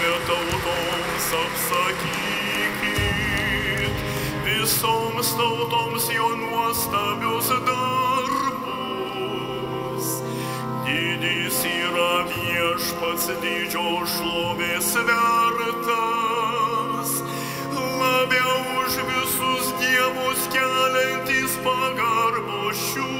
garbę tautoms apsakykit, visoms tautoms jo nuostabius darbus. Didys yra viešpats didžio šlovės vertas, labiau už visus dievus keliantis pagarbo šiurpą.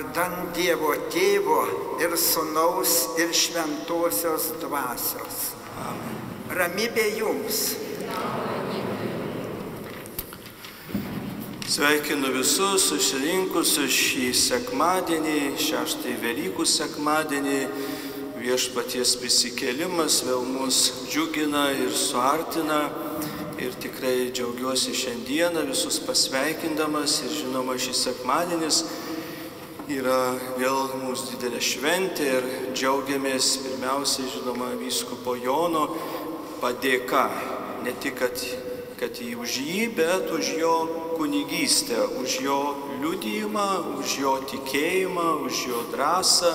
Vardan Dievo tėvo ir sunaus ir šventosios dvasios. Ramybė jums. Sveikinu visus susirinkusius šį sekmadienį, šeštąjį Velykų sekmadienį. Viešpaties prisikėlimas vėl mus džiugina ir suartina. Ir tikrai džiaugiuosi šiandieną visus pasveikindamas. Ir žinoma, šis sekmadienis yra vėl mūsų didelė šventė ir džiaugiamės pirmiausiai, žinoma, vyskupo Jono padėka. Ne tik, kad, kad jį už jį, bet už jo kunigystę, už jo liudijimą, už jo tikėjimą, už jo drąsą,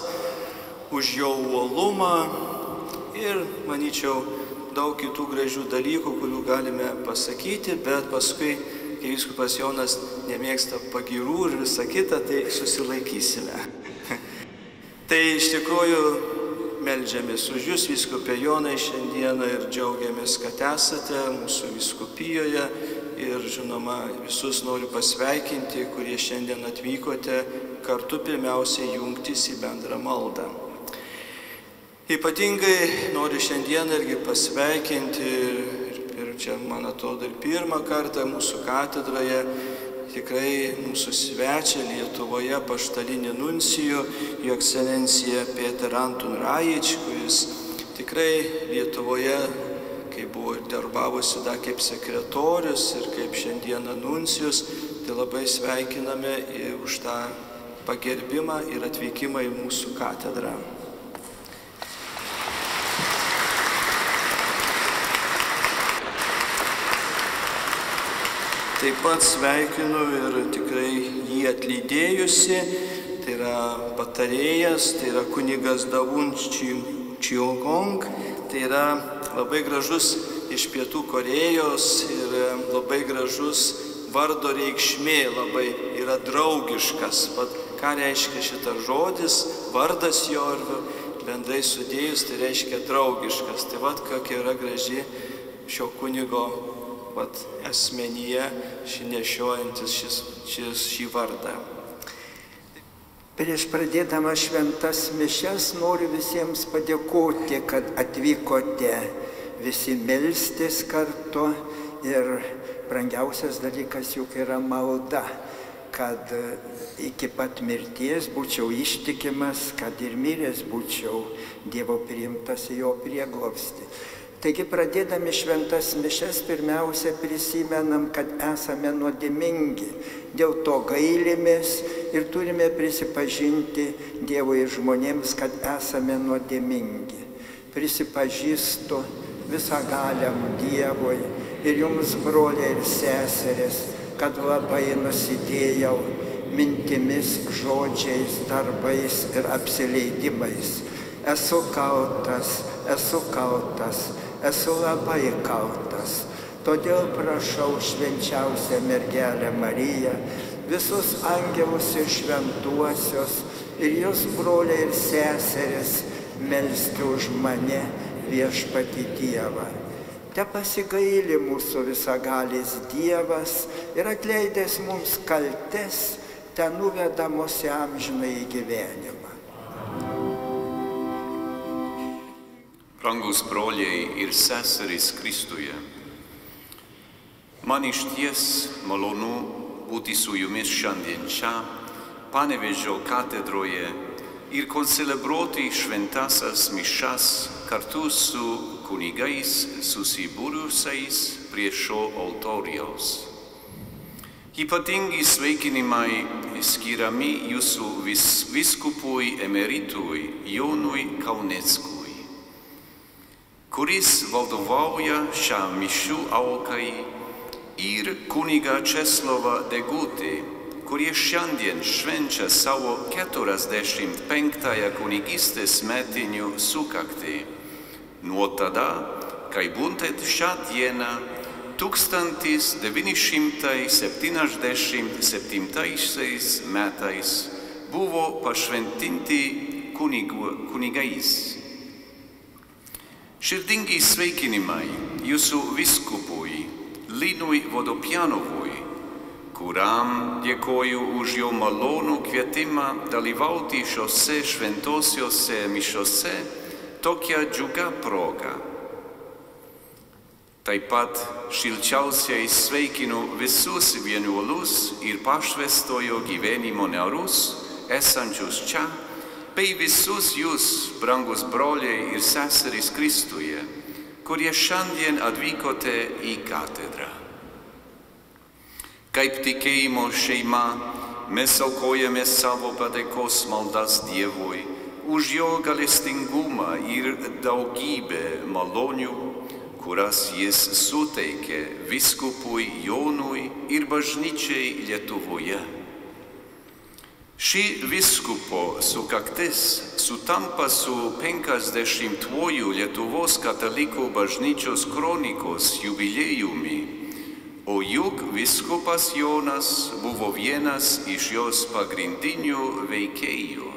už jo uolumą ir, manyčiau, daug kitų gražių dalykų, kurių galime pasakyti, bet paskui, kai viskupas Jonas nemėgsta pagirų ir visa kita, tai susilaikysime. tai iš tikrųjų Meldžiamės už Jūs, viskupė Jonai, šiandieną ir džiaugiamės, kad esate mūsų viskupijoje ir, žinoma, visus noriu pasveikinti, kurie šiandien atvykote kartu pirmiausiai jungtis į bendrą maldą. Ypatingai noriu šiandien irgi pasveikinti ir, čia, man atrodo, ir pirmą kartą mūsų katedroje tikrai mūsų svečia Lietuvoje paštalinį nuncijų, jo ekscelencija Peter Antun Rajič, kuris tikrai Lietuvoje, kai buvo ir darbavosi dar kaip sekretorius ir kaip šiandieną nuncijus, tai labai sveikiname už tą pagerbimą ir atvykimą į mūsų katedrą. Taip pat sveikinu ir tikrai jį atlydėjusi, tai yra patarėjas, tai yra kunigas Davun Čiogong, tai yra labai gražus iš Pietų Korejos ir labai gražus vardo reikšmė, labai yra draugiškas. Pat ką reiškia šitas žodis, vardas jo ir bendrai sudėjus, tai reiškia draugiškas. Tai vad, kokia yra graži šio kunigo vat, asmenyje ši nešiojantis šis, šis, šį vardą. Prieš pradėdama šventas mišes noriu visiems padėkoti, kad atvykote visi melstis kartu ir brangiausias dalykas juk yra malda, kad iki pat mirties būčiau ištikimas, kad ir miręs būčiau Dievo priimtas į jo prieglobstį. Taigi pradėdami šventas mišes pirmiausia prisimenam, kad esame nuodėmingi, dėl to gailimės ir turime prisipažinti Dievui ir žmonėms, kad esame nuodėmingi. Prisipažįstu visą galiam Dievui ir jums, broliai ir seserės, kad labai nusidėjau mintimis, žodžiais, darbais ir apsileidimais. Esu kaltas, esu kaltas, esu labai kaltas. Todėl prašau švenčiausią mergelę Mariją, visus angelus ir šventuosius ir jūs, broliai ir seseris, melsti už mane viešpati Dievą. te pasigaili mūsų visagalis Dievas ir atleidęs mums kaltes, te nuveda mus į amžiną į gyvenimą. Brangus broliai ir seserys Kristuje, man iš ties malonu būti su jumis šiandien čia, Panevežio katedroje ir koncelebruoti šventasias mišas kartu su kunigais susibūrusiais prie šio altoriaus. Ypatingi sveikinimai skiriami jūsų vis, viskupui emeritui Jonui Kauneckui, kuris vadovauja šią mišių aukai ir kuniga Česlova Degutė, kurie šiandien švenčia savo 45-ąją kunigystės metinių sukaktį. Nuo tada, kai būtent šią dieną 1977 metais buvo pašventinti kunigais. Širdingi sveikinimai jūsų viskupui Linui Vodopianovui, kuram dėkoju už jo malonų kvietimą dalyvauti šiuose šventosiuose mišiuose tokia džiuga proga. Taip pat šilčiausiai sveikinu visus vienuolus ir pašvestojo gyvenimo narus, esančius čia, bei visus jūs, brangus broliai ir seserys Kristuje, kurie šiandien atvykote į katedrą. Kaip tikėjimo šeima, mes aukojame savo padėkos maldas Dievui už jo galestingumą ir daugybę malonių, kurias jis suteikė viskupui Jonui ir bažnyčiai Lietuvoje. Ši viskupo sukaktis sutampa su 50-uoju Lietuvos katalikų bažnyčios kronikos jubiliejumi, o juk viskupas Jonas buvo vienas iš jos pagrindinių veikėjų.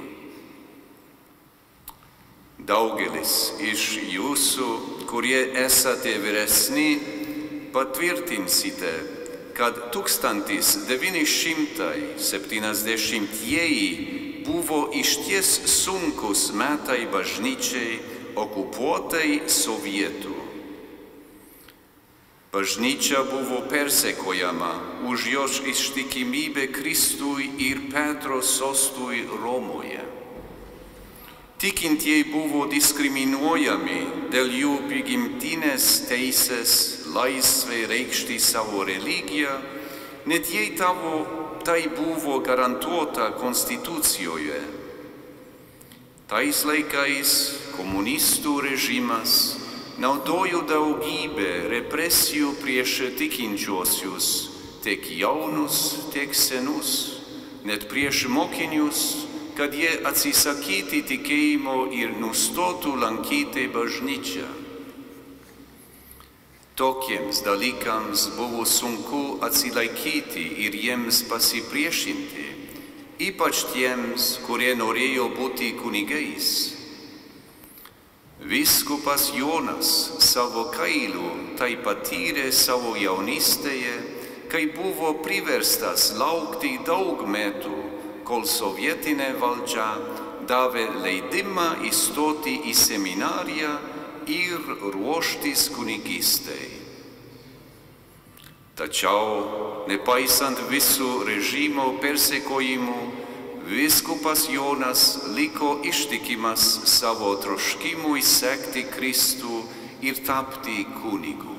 Daugelis iš jūsų, kurie esate vyresni, patvirtinsite, kad 1970-ieji buvo išties sunkus metai bažnyčiai okupuotai sovietų. Bažnyčia buvo persekojama už jos ištikimybę Kristui ir Petro sostui Romoje. Tikintieji buvo diskriminuojami dėl jų prigimtinės teisės laisvai reikšti savo religiją, net jei tavo tai buvo garantuota konstitucijoje. Tais laikais komunistų režimas naudojo daugybę represijų prieš tikinčiuosius, tiek jaunus, tiek senus, net prieš mokinius, kad jie atsisakyti tikėjimo ir nustotų lankyti bažnyčią. Tokiems dalykams buvo sunku atsilaikyti ir jiems pasipriešinti, ypač tiems, kurie norėjo būti kunigais. Viskupas Jonas savo kailiu tai patyrė savo jaunystėje, kai buvo priverstas laukti daug metų, kol sovietinė valdžia davė leidimą įstoti į seminariją ir ruoštis kunigystei. Tačiau, nepaisant visų režimo persekojimų, viskupas Jonas liko ištikimas savo troškimui sekti Kristų ir tapti kunigu.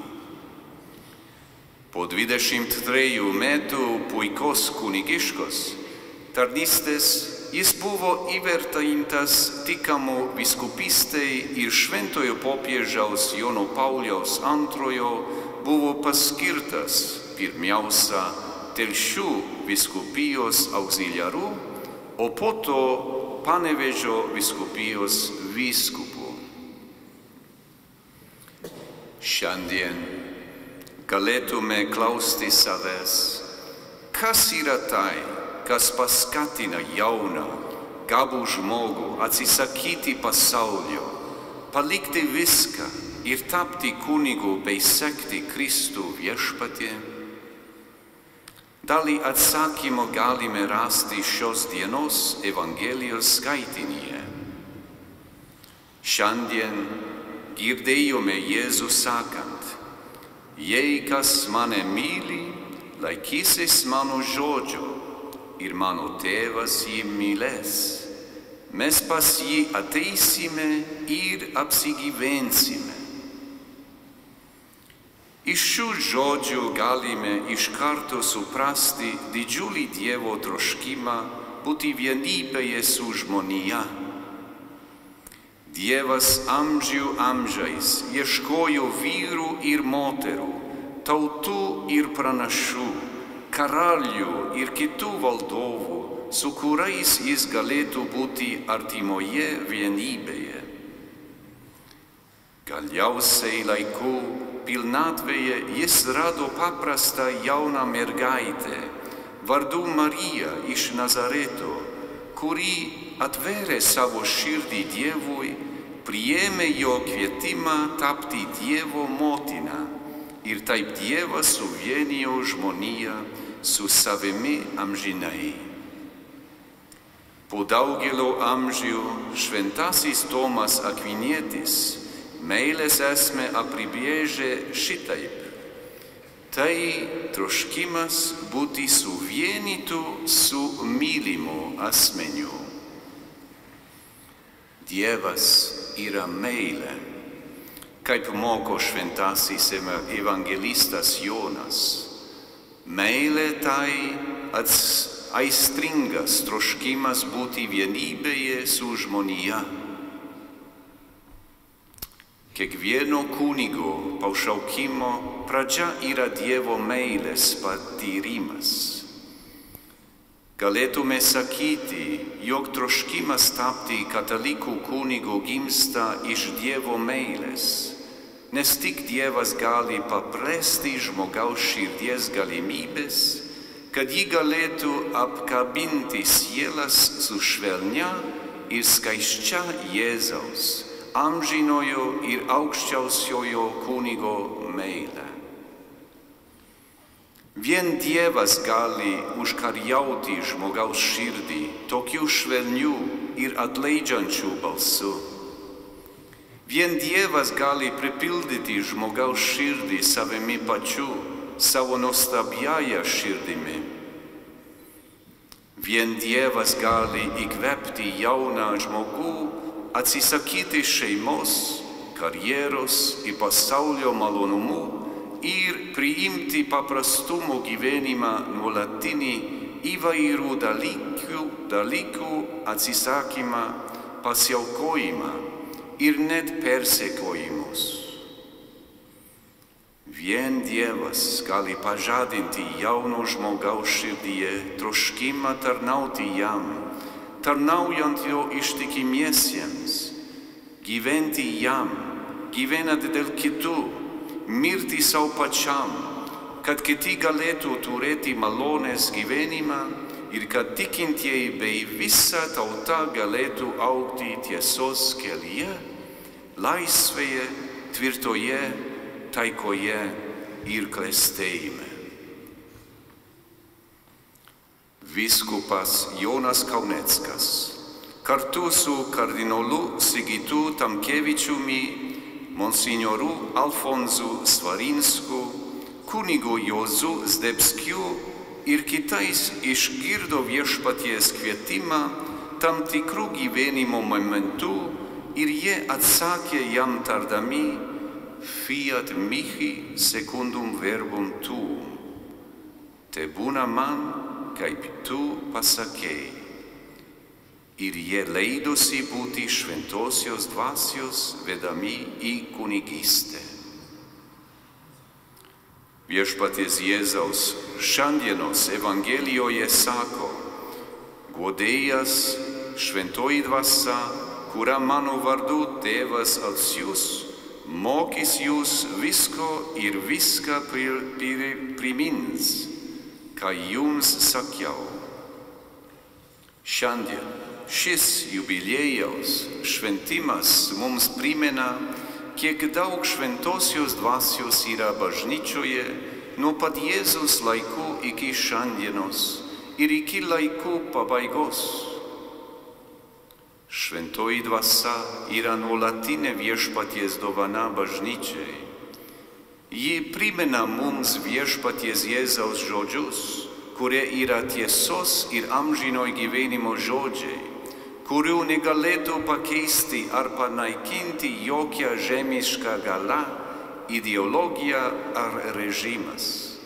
Po 23 metų puikos kunigiškos tarnystės jis buvo įvertintas tikamu viskupystei ir šventojo popiežiaus Jono Pauliaus antrojo buvo paskirtas pirmiausia telšių viskupijos auxiliaru, o po to Panevežio viskupijos vyskupu. Šiandien galėtume klausti savęs, kas yra tai, kas paskatina jauną, gabų žmogų atsisakyti pasaulio, palikti viską ir tapti kunigu bei sekti Kristų viešpatį? Dalį atsakymo galime rasti šios dienos Evangelijos skaitinyje. Šiandien girdėjome Jėzų sakant, jei kas mane myli, laikysis mano žodžio ir mano tėvas jį mylės. Mes pas jį ateisime ir apsigyvensime. Iš šių žodžių galime iš karto suprasti didžiulį Dievo troškimą būti vienybėje su žmonija. Dievas amžių amžiais ieškojo vyrų ir moterų, tautų ir pranašų, karalių ir kitų valdovų, su kuriais jis galėtų būti artimoje vienybėje. Galiausiai laiku pilnatvėje jis rado paprastą jauną mergaitę, vardu Marija iš Nazareto, kuri atvėrė savo širdį Dievui, priėmė jo kvietimą tapti Dievo motina ir taip Dievas suvienijo žmoniją su savimi amžinai. Po daugelio amžių šventasis Tomas Akvinietis meilės esmę apibrėžė šitaip. Tai troškimas būti suvienytų su mylimu asmeniu. Dievas yra meilė, kaip moko šventasis evangelistas Jonas. Meilė tai ats aistringas troškimas būti vienybėje su žmonija. Kiekvieno kunigo pašaukimo pradžia yra Dievo meilės patyrimas. Galėtume sakyti, jog troškimas tapti katalikų kunigo gimsta iš Dievo meilės, nes tik Dievas gali paprasti žmogaus širdies galimybės kad ji galėtų apkabinti sielas su švelnia ir skaiščia Jėzaus, amžinojo ir aukščiausiojo kunigo meilė. Vien Dievas gali užkarjauti žmogaus širdį tokiu švelniu ir atleidžiančiu balsu. Vien Dievas gali pripildyti žmogaus širdį savimi pačiu savo nuostabiają širdimi. Vien Dievas gali įkvepti jauną žmogų atsisakyti šeimos, karjeros ir pasaulio malonumų ir priimti paprastumo gyvenimą nuolatinį įvairių dalykų, dalykų atsisakymą, pasiaukojimą ir net persekiojimus. Vien Dievas gali pažadinti jauno žmogaus širdyje troškimą tarnauti jam, tarnaujant jo ištikimiesiems, gyventi jam, gyvenant dėl kitų, mirti savo pačiam, kad kiti galėtų turėti malonės gyvenimą ir kad tikintieji bei visa tauta galėtų aukti tiesos kelyje, laisvėje, tvirtoje, taikoje ir klestėjime. Viskupas Jonas Kauneckas kartu su kardinolu Sigitu Tamkevičiumi, monsignoru Alfonzu Svarinsku, kunigu Jozu Zdebskiu ir kitais išgirdo viešpaties kvietimą tam tikrų gyvenimo momentų ir jie atsakė jam tardami fiat mihi secundum verbum tuum. Te būna man, kaip tu pasakėjai. Ir jie leidosi būti šventosios dvasios vedami į kunigystę. Viešpaties Jėzaus šiandienos Evangelijoje sako, godėjas šventoji dvasia, kurią mano vardu tėvas atsiūs, mokys jūs visko ir viską primins, ką jums sakiau. Šiandien Šis jubiliejaus šventimas mums primena, kiek daug šventosios dvasios yra bažnyčioje nuo pat Jėzus laikų iki šiandienos ir iki laikų pabaigos. Šventoji dvasia yra nuolatinė viešpaties dovana bažnyčiai. Ji primena mums viešpaties Jėzaus žodžius, kurie yra tiesos ir amžino gyvenimo žodžiai, kurių negalėtų pakeisti ar panaikinti jokia žemiška gala, ideologija ar režimas.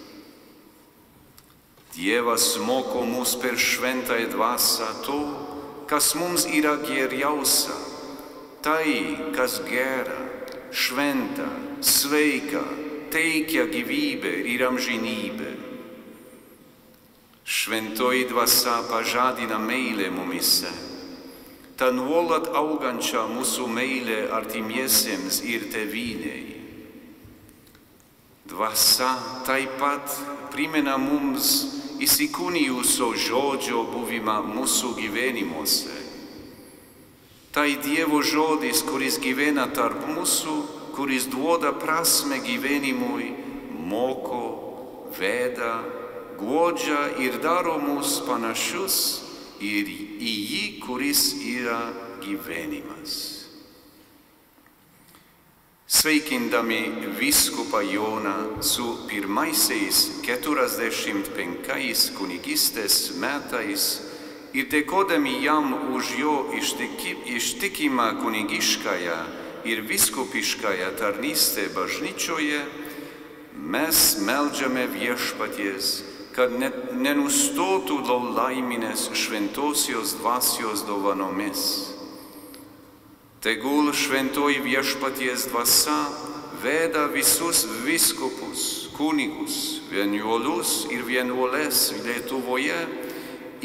Dievas moko mus per šventąją dvasę to, kas mums yra geriausia, tai, kas gera, šventa, sveika, teikia gyvybę ir amžinybę. Šventoji dvasia pažadina meilę mumise, tą nuolat augančią mūsų meilę artimiesiems ir teviniai. Dvasia taip pat primena mums įsikūnijusio žodžio buvimą mūsų gyvenimuose. Tai Dievo žodis, kuris gyvena tarp mūsų, kuris duoda prasme gyvenimui, moko, veda, guodžia ir daro mus panašius ir į jį, kuris yra gyvenimas. Sveikindami viskupą Joną su pirmaisiais 45 kunigystės metais ir dėkodami jam už jo ištiki, ištikimą kunigiškąją ir viskupiškąją tarnystę bažnyčioje, mes melžiame viešpaties, kad nenustotų laiminės šventosios dvasios dovanomis. Tegul šventoji viešpaties dvasia veda visus viskupus, kunigus, vienuolus ir vienuolės Lietuvoje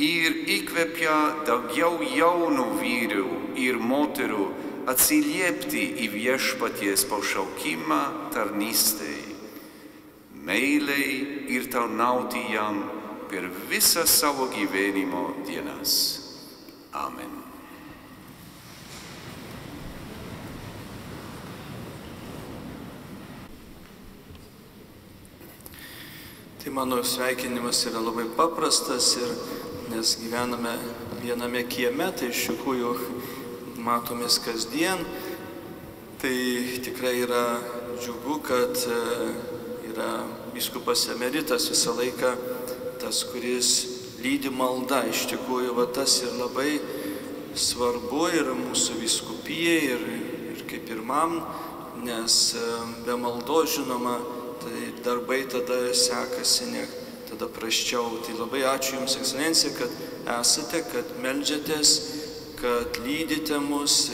ir įkvepia daugiau jaunų vyrų ir moterų atsiliepti į viešpaties pašaukimą tarnystei, meiliai ir tarnauti jam per visą savo gyvenimo dienas. Amen. Tai mano sveikinimas yra labai paprastas ir nes gyvename viename kieme, tai iš tikrųjų matomės kasdien. Tai tikrai yra džiugu, kad e, yra biskupas emeritas visą laiką tas, kuris lydi malda. Iš tikrųjų, va, tas ir labai svarbu ir mūsų viskupijai, ir, ir kaip ir man, nes e, be maldo, žinoma, tai darbai tada sekasi ne, tada praščiau. Tai labai ačiū Jums, ekscelencija, kad esate, kad melžiatės, kad lydite mus,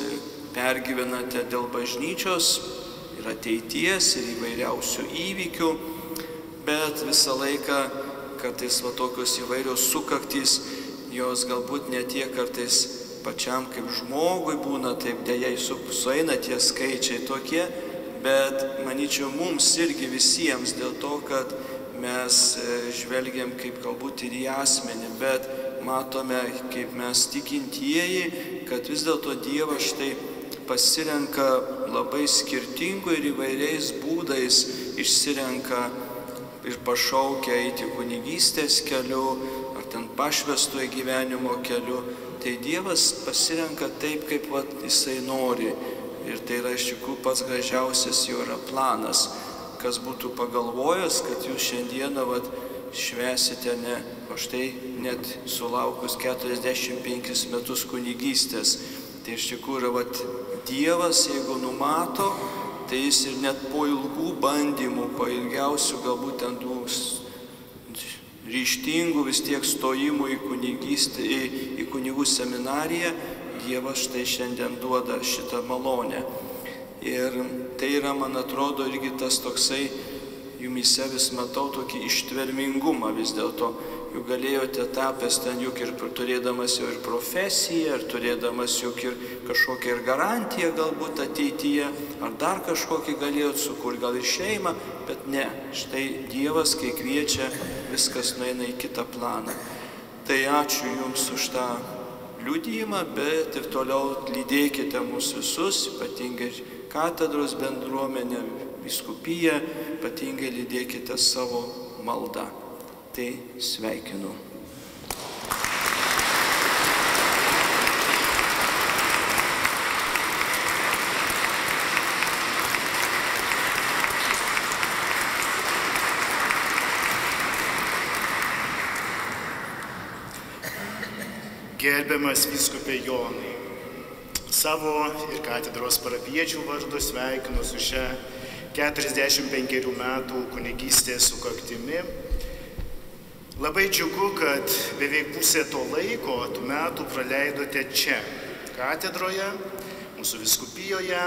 pergyvenate dėl bažnyčios ir ateities ir įvairiausių įvykių, bet visą laiką kartais va tokios įvairios sukaktys, jos galbūt ne tiek kartais pačiam kaip žmogui būna, taip dėjai su, sueina tie skaičiai tokie, bet manyčiau mums irgi visiems dėl to, kad mes e, žvelgiam kaip galbūt ir į asmenį, bet matome, kaip mes tikintieji, kad vis dėlto Dievas štai pasirenka labai skirtingų ir įvairiais būdais išsirenka ir pašaukia eiti kunigystės keliu, ar ten pašvestojo gyvenimo keliu. Tai Dievas pasirenka taip, kaip vat, jisai nori. Ir tai yra iš tikrųjų pats gražiausias jo yra planas. Kas būtų pagalvojęs, kad jūs šiandieną vat, švesite ne, o štai net sulaukus 45 metus kunigystės. Tai iš tikrųjų yra vat, Dievas, jeigu numato, tai jis ir net po ilgų bandymų, po ilgiausių galbūt ten tų ryštingų vis tiek stojimų į į, į kunigų seminariją, Dievas štai šiandien duoda šitą malonę. Ir tai yra, man atrodo, irgi tas toksai, jumise vis matau tokį ištvermingumą vis dėlto. Juk galėjote tapęs ten juk ir turėdamas jau ir profesiją, ir turėdamas juk ir kažkokią ir garantiją galbūt ateityje, ar dar kažkokį galėjot sukurti, gal ir šeimą, bet ne. Štai Dievas, kai kviečia, viskas nueina į kitą planą. Tai ačiū Jums už tą liudijimą, bet ir toliau lydėkite mūsų visus, ypatingai katedros bendruomenę, viskupiją, ypatingai lydėkite savo maldą. Tai sveikinu. Gerbiamas viskupė Jonai, savo ir katedros parapiečių vardu sveikinu su šia 45 metų kunigystės sukaktimi. Labai džiugu, kad beveik pusė to laiko, tų metų praleidote čia, katedroje, mūsų viskupijoje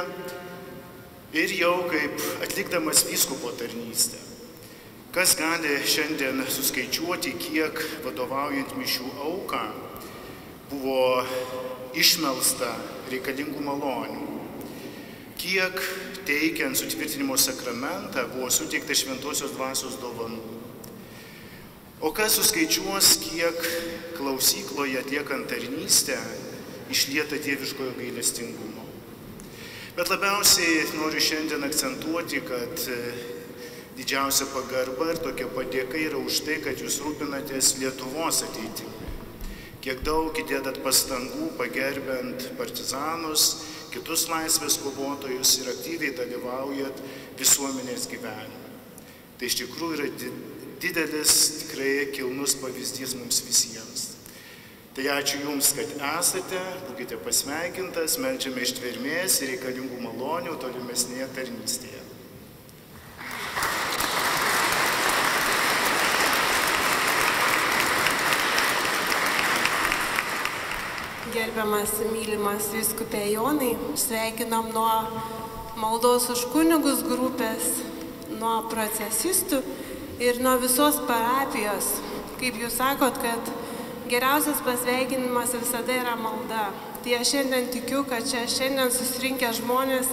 ir jau kaip atlikdamas vyskupo tarnystę. Kas gali šiandien suskaičiuoti, kiek vadovaujant mišių auką buvo išmelsta reikalingų malonių, kiek teikiant sutvirtinimo sakramentą buvo suteikta šventosios dvasios dovanų. O kas suskaičiuos, kiek klausykloje atliekant tarnystę išlieta dieviškojo gailestingumo. Bet labiausiai noriu šiandien akcentuoti, kad e, didžiausia pagarba ir tokia padėka yra už tai, kad jūs rūpinatės Lietuvos ateitimi kiek daug įdėdat pastangų pagerbent partizanus, kitus laisvės kovotojus ir aktyviai dalyvaujat visuomenės gyvenime. Tai iš tikrųjų yra di- didelis, tikrai kilnus pavyzdys mums visiems. Tai ačiū Jums, kad esate, būkite pasveikintas, melčiame ištvermės ir reikalingų malonių tolimesnėje tarnystėje. Gerbiamas mylimas viskupė Jonai, sveikinam nuo maldos už kunigus grupės, nuo procesistų ir nuo visos parapijos. Kaip jūs sakot, kad geriausias pasveikinimas visada yra malda. Tai aš šiandien tikiu, kad čia šiandien susirinkę žmonės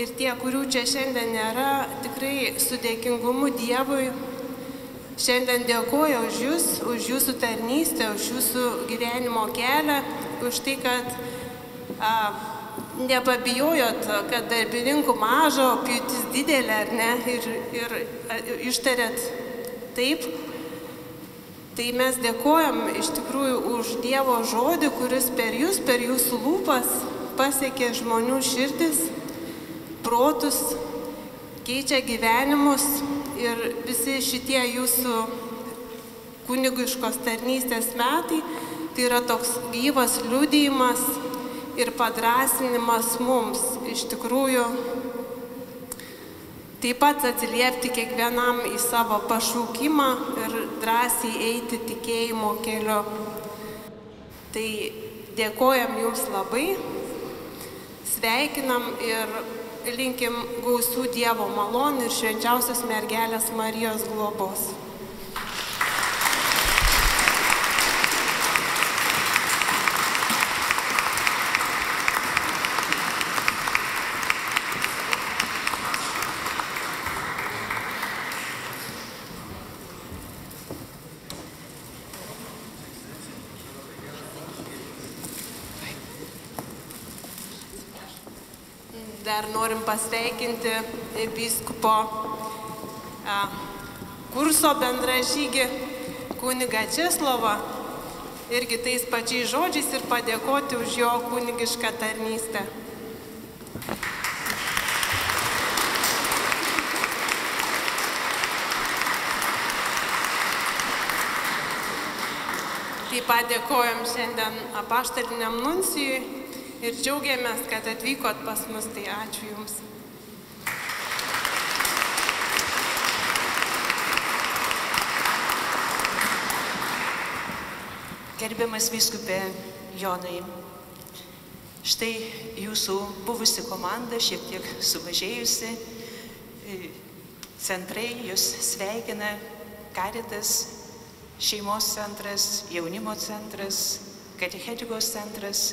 ir tie, kurių čia šiandien nėra, tikrai su dėkingumu Dievui Šiandien dėkoju už Jūs, už Jūsų tarnystę, už Jūsų gyvenimo kelią, už tai, kad a, nepabijojot, kad darbininkų mažo, pjūtis didelė ar ne, ir, ir a, ištarėt taip. Tai mes dėkojam iš tikrųjų už Dievo žodį, kuris per Jūs, per Jūsų lūpas pasiekė žmonių širdis, protus, keičia gyvenimus ir visi šitie jūsų kunigiškos tarnystės metai tai yra toks gyvas liūdėjimas ir padrasinimas mums iš tikrųjų taip pat atsiliepti kiekvienam į savo pašaukimą ir drąsiai eiti tikėjimo keliu. Tai dėkojam Jums labai, sveikinam ir linkim gausių Dievo malonių ir švenčiausios mergelės Marijos globos. Dar norim pasveikinti biskupo a, kurso bendražygį kunigą Česlovą irgi tais pačiais žodžiais ir padėkoti už jo kunigišką tarnystę. Taip pat dėkojom šiandien apaštaliniam nuncijui ir džiaugiamės, kad atvykot pas mus, tai ačiū Jums. Gerbiamas vyskupė Jonai, štai jūsų buvusi komanda, šiek tiek sumažėjusi, centrai jūs sveikina, karitas, šeimos centras, jaunimo centras, katechetikos centras.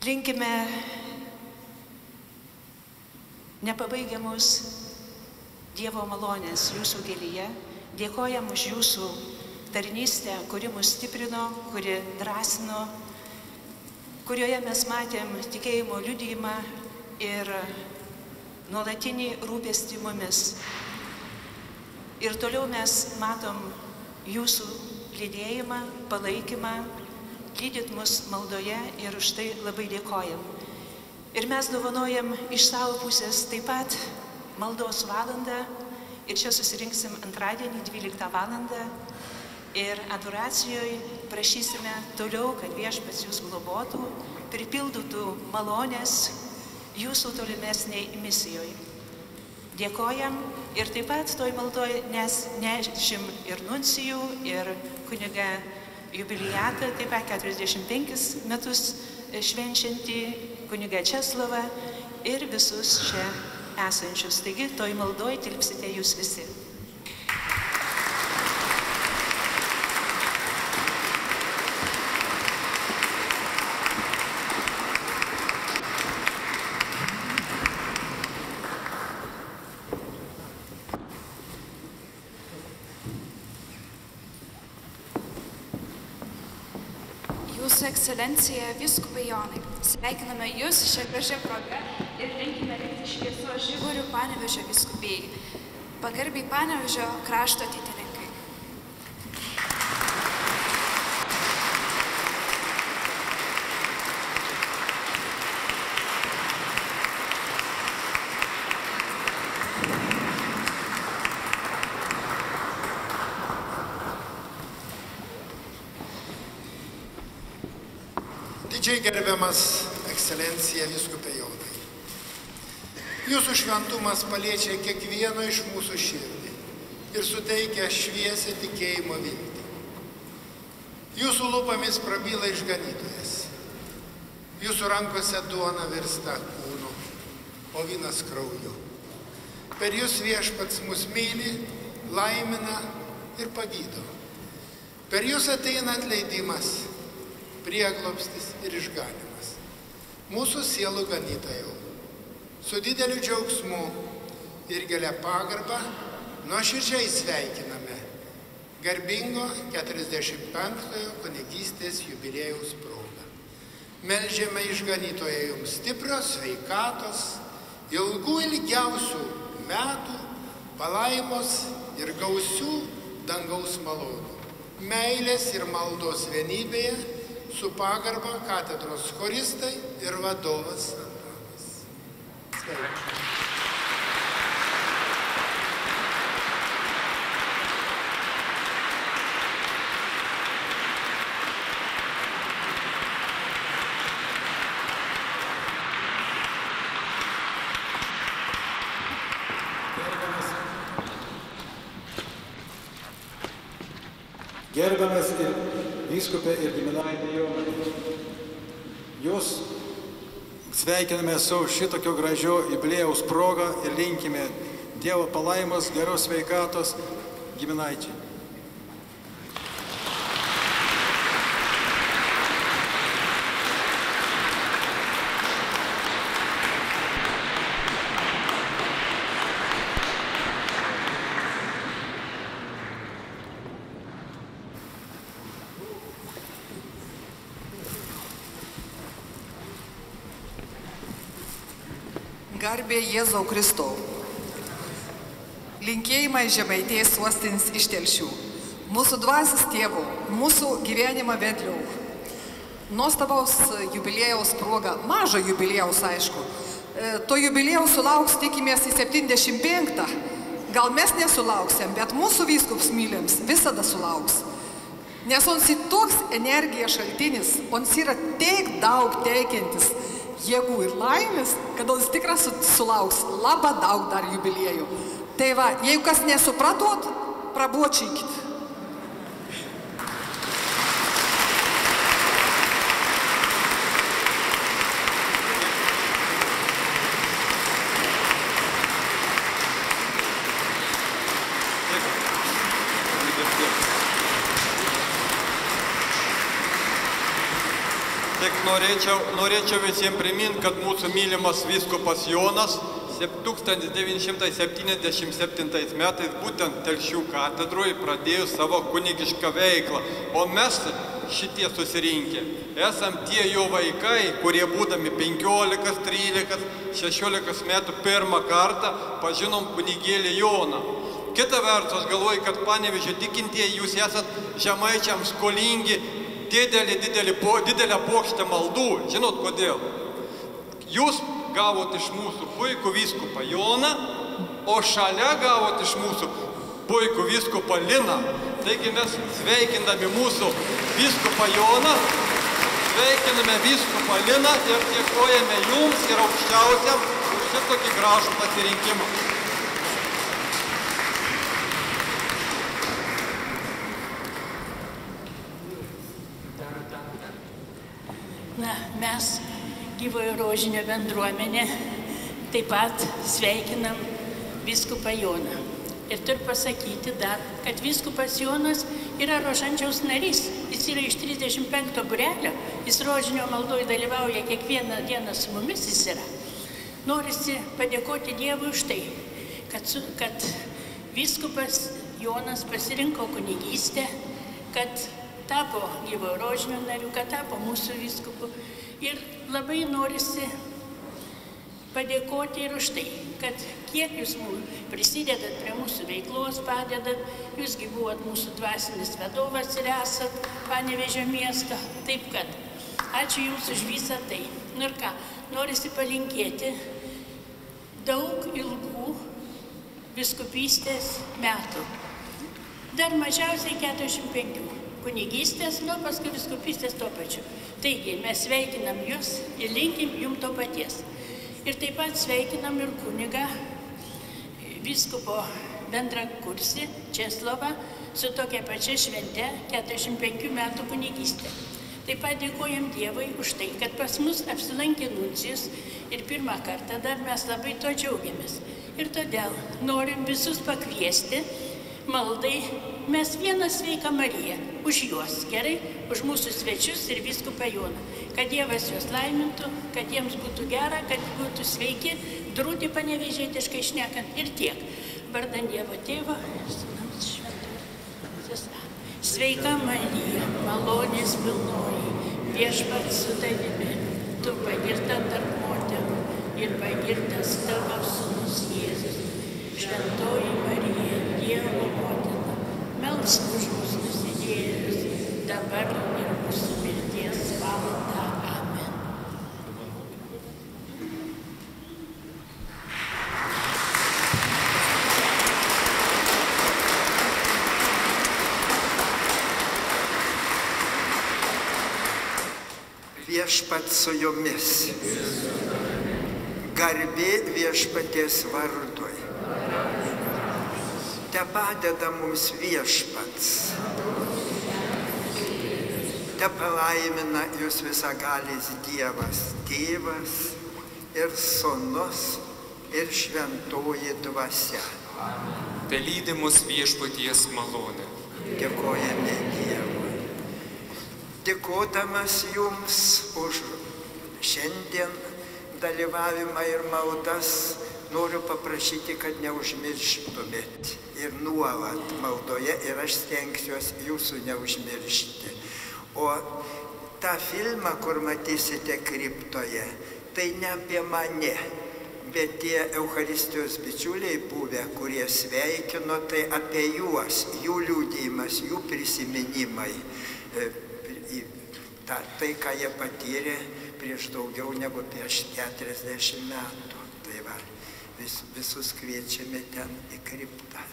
Linkime nepabaigiamus Dievo malonės jūsų kelyje, dėkojam už jūsų tarnystę, kuri mus stiprino, kuri drąsino, kurioje mes matėm tikėjimo liudyjimą ir nuolatinį rūpestį mumis. Ir toliau mes matom jūsų lydėjimą, palaikymą, lydyt mus maldoje ir už tai labai dėkojam. Ir mes dovanojam iš savo pusės taip pat maldos valandą ir čia susirinksim antradienį 12 valandą ir adoracijoje prašysime toliau, kad viešpats jūs globotų, pripildytų malonės jūsų tolimesniai misijoje. Dėkojam ir taip pat toj maldoj nes nešim ir nuncijų, ir kuniga jubiliatą, taip pat 45 metus švenčiantį kuniga Česlovą ir visus čia esančius. Taigi toj maldoj tilpsite jūs visi. Jūsų ekscelencija Viskupai Jonai, sveikiname Jūs šią gražią progą ir linkime šviesos žygurių Panevežio viskupijai. Pagarbiai Panevežio krašto ateitininkai. Didžiai gerbiamas ekscelencija viskupė Jonai. Jūsų šventumas paliečia kiekvieno iš mūsų širdį ir suteikia šviesę tikėjimo viltį. Jūsų lūpomis prabyla išganytojas. Jūsų rankose duona virsta kūnu, o vynas krauju. Per jūs viešpats mus myli, laimina ir pagydo. Per jūs ateina atleidimas, prieglopstis ir išganimas. Mūsų sielų ganytojau, su dideliu džiaugsmu ir gilia pagarba nuoširdžiai sveikiname garbingo 45-ojo kunigystės jubiliejaus progą. Melžiame išganytoje jums stiprios sveikatos, ilgų ilgiausių metų, palaimos ir gausių dangaus malonų, meilės ir maldos vienybėje su pagarba katedros choristai ir vadovas Antanas. Sveikinu. Gerbiamas ir vyskupė ir giminaitė Jonai. Jūs sveikiname su šitokio gražio jubilėjaus proga ir linkime Dievo palaimos, geros sveikatos giminaičiai. Garbė Jėzau Kristau. Linkėjimai žemaitės uostins iš telšių. Mūsų dvasis tėvų, mūsų gyvenimą vedliau. Nuostabaus jubilėjaus proga, mažo jubilėjaus aišku. E, To jubilėjaus sulauks tikimės į 75. Gal mes nesulauksim, bet mūsų vyskups mylims visada sulauks. Nes ons į toks energija šaltinis, ons yra tiek daug teikiantis jėgų ir laimės, kad ons tikrai su- sulauks labai daug dar jubiliejų. Tai va, jeigu kas nesupratot, prabuočykit. Tik norėčiau, norėčiau visiems priminti, kad mūsų mylimas vyskupas Jonas sep- 1977 metais būtent Telšių katedroje pradėjo savo kunigišką veiklą, o mes šitie susirinkę esam tie jo vaikai, kurie būdami 15, 13, 16 metų pirmą kartą pažinom kunigėlį Joną. Kita vertus, aš galvoju, kad panevežė tikintieji, jūs esat žemaičiams skolingi didelį, didelį, po, didelę plokštę maldų. Žinot kodėl? Jūs gavot iš mūsų puikų vyskupą Joną, o šalia gavot iš mūsų puikų vyskupą Liną. Taigi mes sveikindami mūsų vyskupą Joną, sveikiname vyskupą Liną ir dėkojame jums ir aukščiausiam už šitokį gražų pasirinkimą. Na, mes gyvojo rožinio bendruomenė taip pat sveikinam viskupą Joną. Ir turiu pasakyti dar, kad viskupas Jonas yra rožančiaus narys. Jis yra iš 35 burelio, jis rožinio maldoje dalyvauja kiekvieną dieną su mumis jis yra. Norisi padėkoti Dievui už tai, kad, su, kad viskupas Jonas pasirinko kunigystę, kad tapo gyvo rožinio nariu, kad tapo mūsų viskupu. Ir labai norisi padėkoti ir už tai, kad kiek jūs prisidedat prie mūsų veiklos, padedat, jūsgi buvot mūsų dvasinis vadovas ir esat Panevežio miesto. Taip kad ačiū Jums už visą tai. Nu ir ką, norisi palinkėti daug ilgų viskupystės metų. Dar mažiausiai 45 kunigystės, nu paskui viskupystės tuo pačiu. Taigi mes sveikinam jūs ir linkim jum to paties. Ir taip pat sveikinam ir kunigą viskupo bendrą kursį Česlovą su tokia pačia švente 45 metų kunigystė. Taip pat dėkojam Dievui už tai, kad pas mus apsilankė nuncijus ir pirmą kartą dar mes labai to džiaugiamės. Ir todėl norim visus pakviesti maldai, mes vieną sveiką Mariją, už juos, gerai, už mūsų svečius ir viskupą Joną. Kad Dievas juos laimintų, kad jiems būtų gera, kad būtų sveiki, drūti panevežėtiškai šnekant ir tiek. Vardant Dievo tėvo, sūnaus šventosios. Sveika Marija, malonės pilnoji, viešpats su tavimi, tu pagirta tarp moterų ir pagirtas tavo sūnus Jėzus. Šventoji Marija, Dievo motina, melsk už mus nusidėjus, dabar ir mūsų mirties valanda. Amen. Viešpat su jumis. Garbė viešpaties vardui. Te padeda mums viešpats. Te palaimina jūs visagalis Dievas, Tėvas ir Sūnus ir Šventoji Dvasia. Te lydi mus viešpaties malonė. Dėkojame Dievui. Dėkodamas Jums už šiandien dalyvavimą ir maldas, noriu paprašyti, kad neužmirštumėt ir nuolat maldoje ir aš stengsiuosi Jūsų neužmiršti. O tą filmą, kur matysite kriptoje, tai ne apie mane, bet tie Euharistijos bičiuliai buvę, kurie sveikino, tai apie juos, jų liūdėjimas, jų prisiminimai, e, tai, ką jie patyrė prieš daugiau negu prieš 40 metų. Vis, visus kviečiame ten į kriptą.